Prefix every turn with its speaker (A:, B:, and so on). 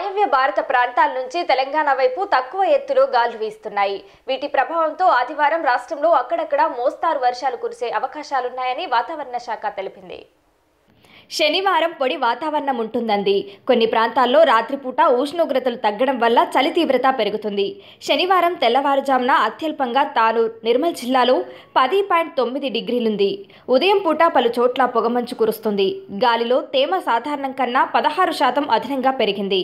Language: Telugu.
A: వాయవ్య భారత ప్రాంతాల నుంచి తెలంగాణ వైపు తక్కువ ఎత్తులో గాలు వీస్తున్నాయి. వీటి ప్రభావంతో ఆదివారం రాష్ట్రంలో అక్కడక్కడ మోస్తారు వర్షాలు కురిసే అవకాశాలున్నాయని వాతావరణ శాఖ తెలిపింది. శనివారం పొడి వాతావరణం ఉంటుందంది. కొన్ని ప్రాంతాల్లో రాత్రిపూట ఉష్ణోగ్రతలు తగ్గడం వల్ల చలి తీవ్రత పెరుగుతుంది. శనివారం తెల్లవారుజామున అత్యల్పంగా తాను నిర్మల్ జిల్లాలో పది పాయింట్ తొమ్మిది డిగ్రీలుంది. ఉదయం పూట పలు చోట్ల పొగమంచు కురుస్తుంది. గాలిలో తేమ సాధారణం కన్నా పదహారు శాతం అదనంగా పెరిగింది.